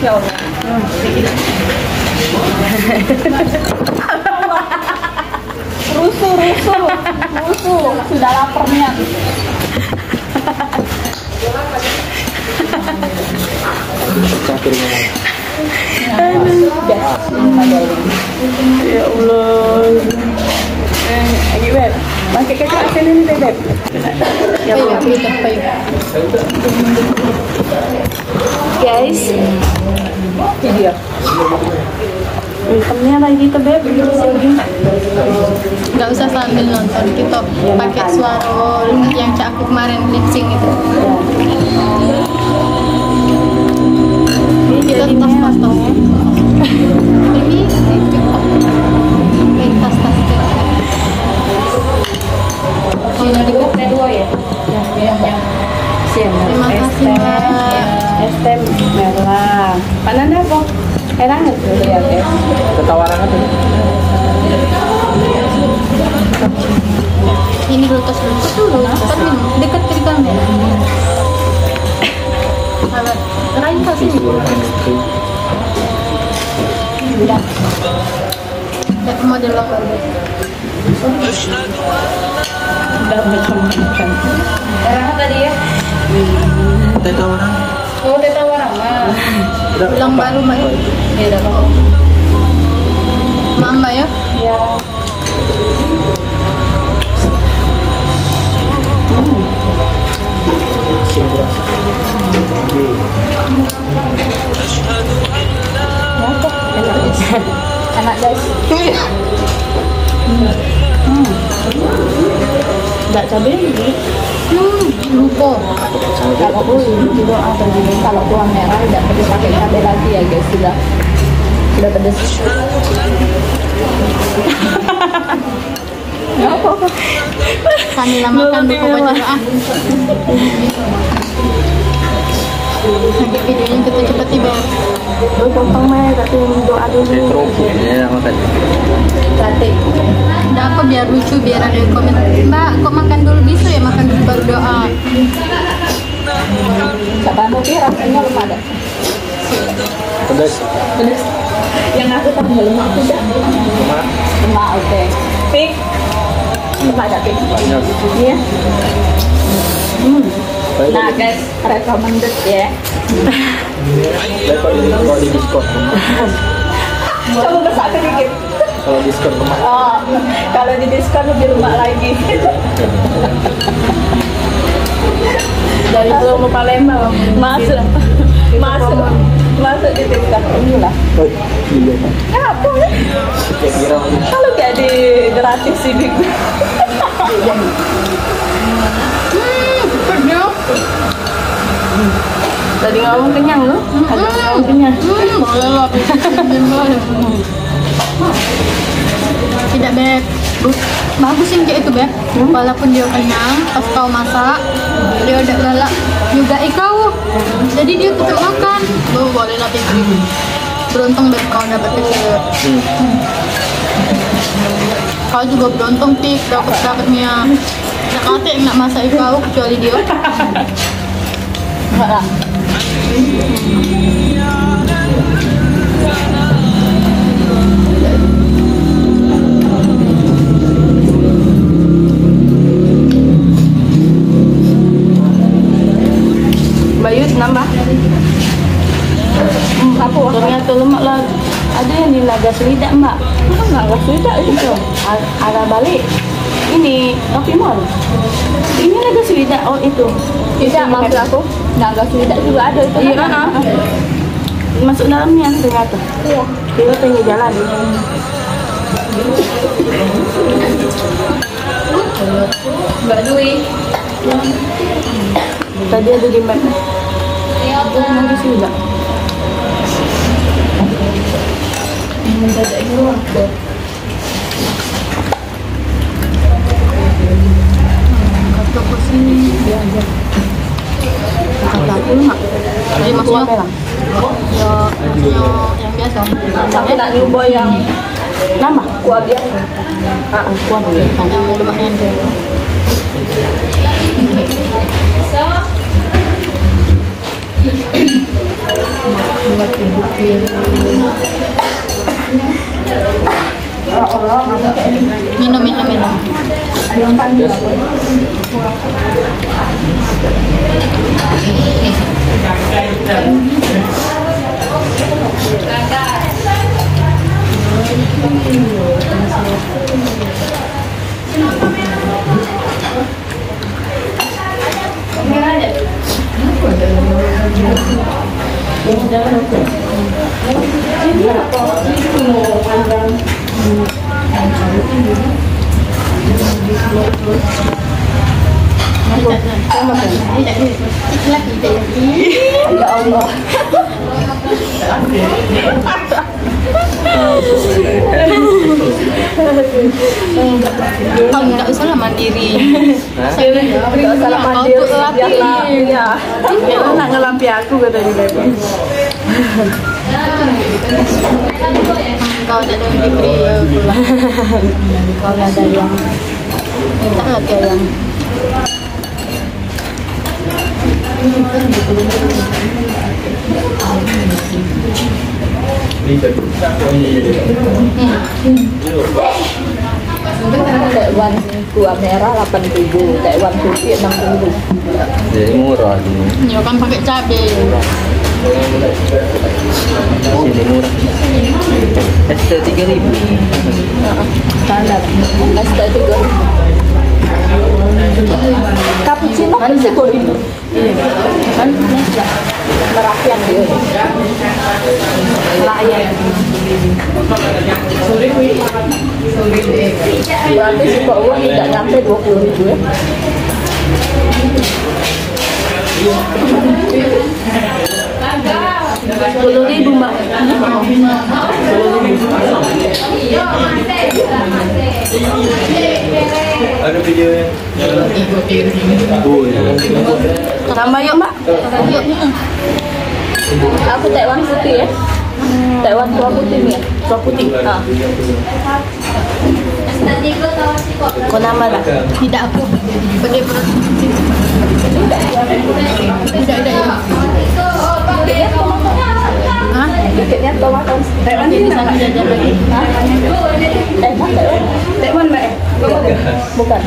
Rusuh, rusuh, rusuh. Sudah laparnya. Ya Allah. Eh, beb. Pakai kecap sini nih beb. Ya. Guys. Video. Hitamnya lagi tuh beb. Nggak usah sambil nonton, kita pakai suara yang aku kemarin lip itu. Terima kasih, Mbak. Es teh merah. Panan apa? Enak tuh lihat ya. Ketawaran apa? Ini dulu tas dulu. Minum. Dekat ke kamera. Lain tas ini. Lihat model baru. Udah macam-macam. Orang tadi ya? Ketawaran. Oh, udah tahu orang mah. Bilang baru mbak. Ya udah kok. Mama ya. Ya. Enak guys. Enggak cabai ini. Hmm, lupa. Kalau aku itu ada gini kalau kuah merah tidak perlu pakai cabai lagi ya guys sudah sudah. Nggak apa-apa. Sambil makan buku doa. Nanti videonya kita cepat tiba. Meh tapi doa apa biar lucu biar ada yang komen. Mbak, kok makan dulu bisa ya makan dulu baru doa. Coba nanti rasanya lemah ada. Pedas. Pedas. Yang aku tambah lemak sudah. Lemak. Lemak oke. Pik. Lemak ada pik. Iya. Hmm. Baik. Nah guys, recommended ya. Kalau di kalau di diskon. Coba besar sedikit. Kalau diskon lemak. Oh, kalau di diskon lebih lemak lagi. Dari Bromo Palembang. Masuk. Masuk. Masuk di TikTok inilah. Oh, iya. Apa ya? Kira Kalau gak di gratis sih Tadi ngomong kenyang lu? Ada ngomong kenyang. Hmm, boleh lah. boleh. Tidak beb. Bagus yang kayak itu beb. Walaupun dia kenyang, pas kau masak, dia udah galak juga ikau. Jadi dia tetap makan. Lu boleh lah beb. Beruntung beb kau dapat kecil. Kau juga beruntung pik dapat dapatnya. Nak kata yang nak masak ikau kecuali dia. Enggak. Bayut nambah. Hmm, apa? Ternyata lemak lah. Ada yang di Naga Selidak, Mbak. Apa Naga Selidak itu? A- Arah balik. Ini Coffee Mall. Ini Naga Selidak. Oh, itu. Tidak, maksud aku. Naga Selidak juga ada itu. Iya, kan? Masuk dalamnya ternyata. Iya. Kita tinggal jalan. Mbak Dwi. Tadi ada di map. Itu Naga Selidak. Mendadak ini waktu. Sini dia aja. Kata aku lemak. Jadi maksudnya ya maksudnya yang biasa. Tapi nak nyoba yang nama kuah biasa. Ah, ah, kuah biasa. Yang lemaknya dia. Minum, minum, minum. Gracias. Ya Allah. Kau nggak usah lah mandiri. Enggak usah Kau mandiri, biarlah. Iya. Biarlah nak ngelampi aku katanya Bebe. Kau ada yang diberi ya. Kau ada yang minta lagi yang Tekwan gua merah 8.000, tekwan putih 6.000. Jadi murah di ya kan pakai cabai. sini murah. ST tiga ribu. Standar. ST itu gua. Cappuccino kan sepuluh Kan merakyat dia. Merakyat. Berarti Pak Uang tidak nyampe 20 ribu ya? Sepuluh ribu mbak. Ada video. Tambah yuk mbak. Aku Taiwan putih ya. Taiwan tua putih nih ya. Tua putih. Ah. Kau nama lah. tidak aku. Pada perut. Tidak ada ya. Hah? Dikitnya tomato. Taiwan di sana jajan lagi. Hah? Eh, mas Taiwan. Taiwan mbak ya? Bukan.